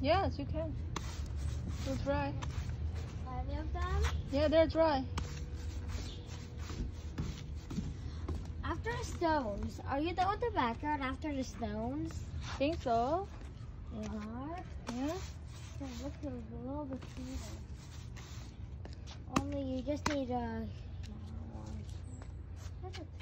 Yes, you can. They're dry. Five of them? Yeah, they're dry. After the stones, are you done with the backyard after the stones? I Think so? You are? Yeah. Yeah, look, at a little bit smoother. Only you just need a. That's a